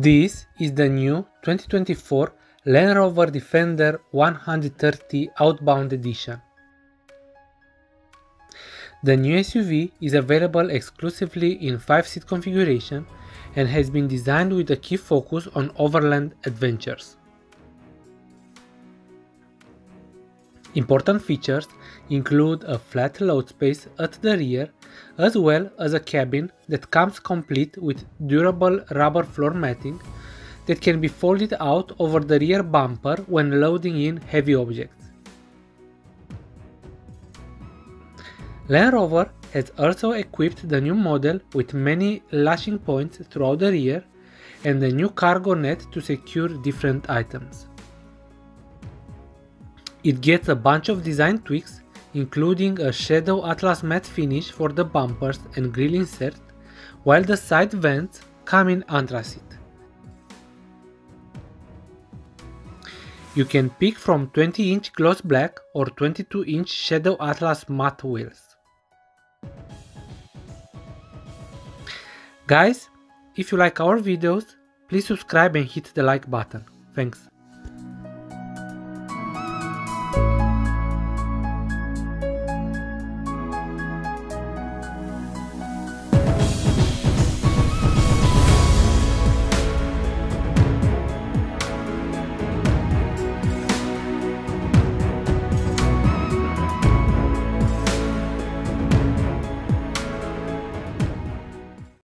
This is the new 2024 Land Rover Defender 130 Outbound Edition. The new SUV is available exclusively in 5-seat configuration and has been designed with a key focus on overland adventures. Important features include a flat load space at the rear as well as a cabin that comes complete with durable rubber floor matting that can be folded out over the rear bumper when loading in heavy objects. Land Rover has also equipped the new model with many lashing points throughout the rear and a new cargo net to secure different items. It gets a bunch of design tweaks including a Shadow Atlas matte finish for the bumpers and grille insert, while the side vents come in anthracite. You can pick from 20 inch gloss black or 22 inch Shadow Atlas matte wheels. Guys, if you like our videos, please subscribe and hit the like button. Thanks.